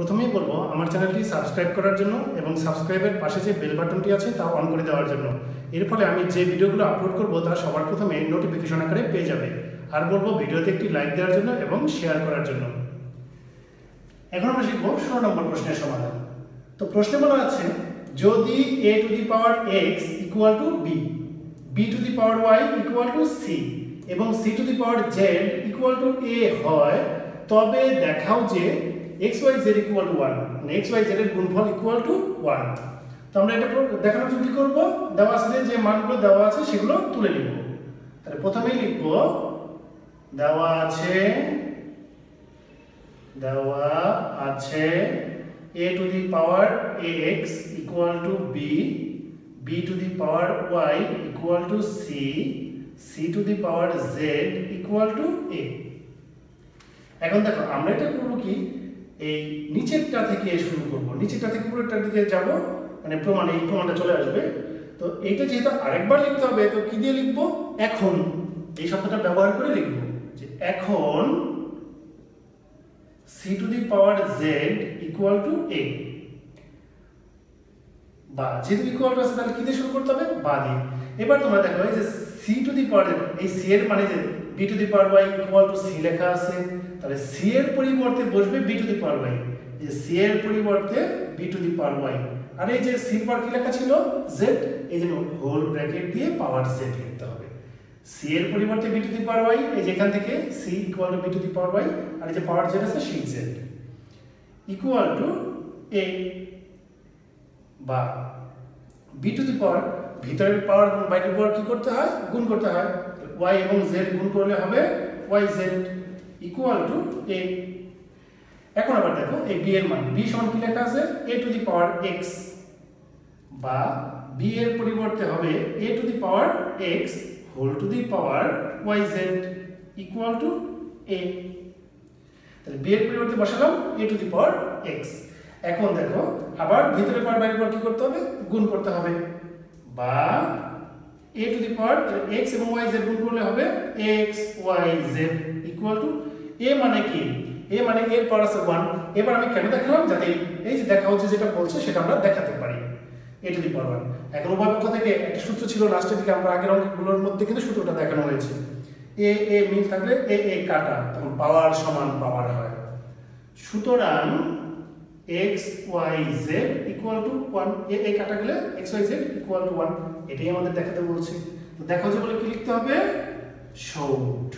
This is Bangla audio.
প্রথমেই বলব, আমার চ্যানেলটি সাবস্ক্রাইব করার জন্য এবং সাবস্ক্রাইবের পাশে যে বেল বাটনটি আছে তা অন করে দেওয়ার জন্য। এর ফলে আমি যে ভিডিওগুলো আপলোড করব তা সবার প্রথমে নোটিফিকেশন আকারে পেয়ে যাবে। আর বলব, ভিডিওতে একটি লাইক দেওয়ার জন্য এবং শেয়ার করার জন্য। এখন আমরা শিখব ষোলো নম্বর প্রশ্নের সমাধান। তো প্রশ্নে বলা আছে, যদি A to the power X equal to B B to the power Y equal to C এবং C to the power Z equal to A হয়, তবে দেখাও যে X Y Z equal to one মানে এক্স ওয়াই জেড এর গুণফল ইকুয়াল টু ওয়ান তো আমরা এটা দেখানোর জন্য কি করব? দেওয়া আছে যে মানগুলো দেওয়া আছে, সেগুলো তুলে নিব। তাহলে প্রথমেই লিখব, দেওয়া আছে দেওয়া আছে a to the power ax equal to b b to the power y equal to c c to the power z equal to a এখন দেখো, আমরা এটা করব কি? এই নিচেরটা থেকে শুরু করব। নিচেরটা থেকে পুরোটার দিকে যাব মানে প্রমাণ এই প্রমাণটা চলে আসবে। তো এইটা যেহেতু আরেকবার লিখতে হবে, তো কি দিয়ে লিখব? এখন। এই শব্দটা ব্যবহার করে লিখব যে এখন C to the power Z equal to A বা, যেহেতু ইকুয়াল টু আছে, তাহলে কি দিয়ে শুরু করতে হবে? বা দিয়ে। এবার তোমরা দেখো যে c টু দি পাওয়ার এই c এর মানে যে b to the power y equal to C লেখা আছে, তাহলে সি এর পরিবর্তে বসবে b টু দি পাওয়ার এই যে সি এর পরিবর্তে b to the power y, আর এই যে সি পর কি লেখা ছিল? জেড এই জন্য হোল ব্র্যাকেট দিয়ে পাওয়ার z লিখতে হবে। C এর পরিবর্তে b to the power Y এই যেখান থেকে C equal to b to the power Y আর এই যে পাওয়ার z আছে সেই z ইকুয়াল টু এ বা বি টু দি পাওয়ার ভিতরের পাওয়ার এবং বাইরের পাওয়ার কি করতে হয়? গুণ করতে হয়। ওয়াই এবং জেড গুণ করলে হবে Y Z equal to A এখন আবার দেখো, এই b এর মান, b সমান কি লেখা আছে? A to the power X বা b এর পরিবর্তে হবে A to the power X whole to the power Y Z equal to A তাহলে b এর পরিবর্তে বসালাম এ টু দি পাওয়ার এক্স এখন দেখো, আবার ভিতরে পাওয়ার বাইরের পাওয়ার কি করতে হবে? গুণ করতে হবে। বা a to the power x এবং y z গুণ করলে হবে x, y, z equal to a মানে কি? a মানে এর পাওয়ার আছে 1 এবার আমি কেন দেখালাম? যাতে এই যে দেখা হচ্ছে যেটা বলছে, সেটা আমরা দেখাতে পারি। a টু দি পাওয়ার 1 এখন উভয় পক্ষ থেকে একটা সূত্র ছিল লাস্টের দিকে আমরা আগের অঙ্কগুলোর মধ্যে কিন্তু সূত্রটা দেখানো হয়েছে। a a মিল থাকলে a a কাটা, তখন পাওয়ার সমান পাওয়ার হয়। সুতরাং x y z equal to one A কাটা গেলে x y z equal to one এটাই আমাদের দেখাতে বলছে। তো দেখো যে বলে কি লিখতে হবে? শোড